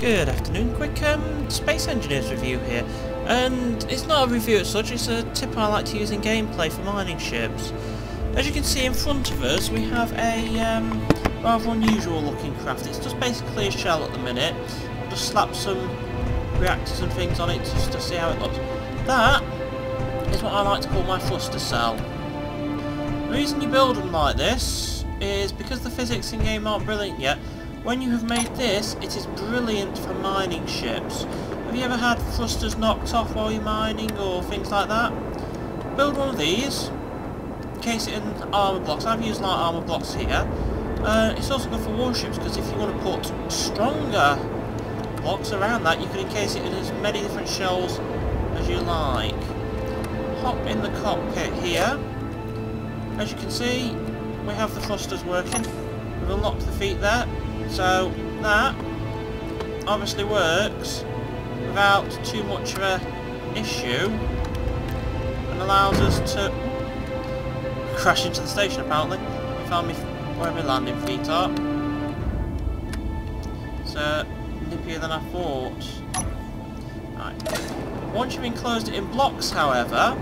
Good afternoon, quick um, Space Engineers review here. And it's not a review as such, it's a tip I like to use in gameplay for mining ships. As you can see in front of us, we have a um, rather unusual looking craft. It's just basically a shell at the minute. I'll just slap some reactors and things on it just to see how it looks. That is what I like to call my thruster cell. The reason you build them like this is because the physics in game aren't brilliant yet, when you have made this, it is brilliant for mining ships. Have you ever had thrusters knocked off while you're mining or things like that? Build one of these, case it in armour blocks. I've used light armour blocks here. Uh, it's also good for warships because if you want to put stronger blocks around that, you can encase it in as many different shells as you like. Hop in the cockpit here. As you can see, we have the thrusters working. We've unlocked the feet there. So that obviously works without too much of a issue and allows us to crash into the station apparently. We found me where my landing feet are. So nippier than I thought. Right. Once you've enclosed it in blocks however,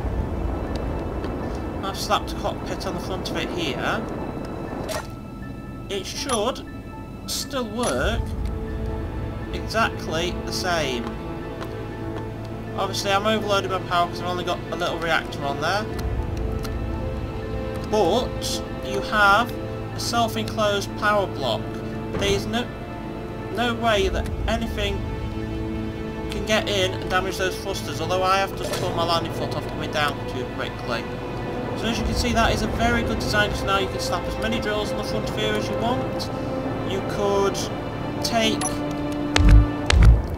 I've slapped a cockpit on the front of it here. It should still work exactly the same. Obviously I'm overloading my power because I've only got a little reactor on there. But you have a self-enclosed power block. There is no no way that anything can get in and damage those thrusters, although I have just pulled my landing foot off coming down too quickly. So as you can see that is a very good design because now you can slap as many drills on the front of here as you want could take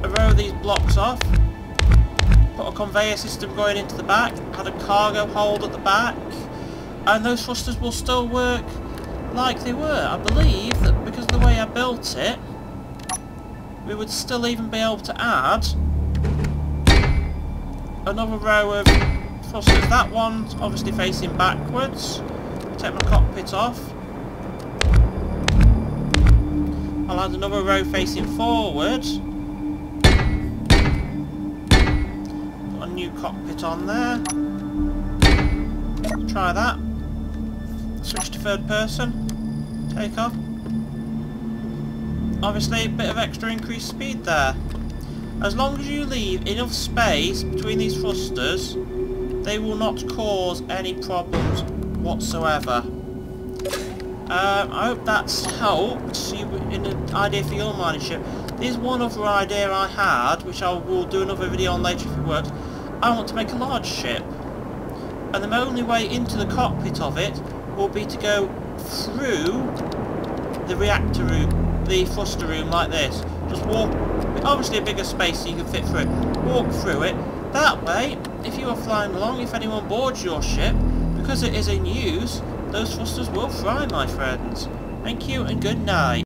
a row of these blocks off, put a conveyor system going into the back, add a cargo hold at the back, and those thrusters will still work like they were. I believe that because of the way I built it, we would still even be able to add another row of thrusters. That one's obviously facing backwards. Take my cockpit off. I'll add another row facing forward. Put a new cockpit on there. Try that. Switch to third person. Take off. Obviously a bit of extra increased speed there. As long as you leave enough space between these thrusters, they will not cause any problems whatsoever. Um, I hope that's helped you in an idea for your mining ship. There's one other idea I had, which I will do another video on later if it works. I want to make a large ship. And the only way into the cockpit of it will be to go through the reactor room, the thruster room like this. Just walk, obviously a bigger space so you can fit through it. Walk through it. That way, if you are flying along, if anyone boards your ship, because it is in use, those thrusters will fry, my friends. Thank you and good night.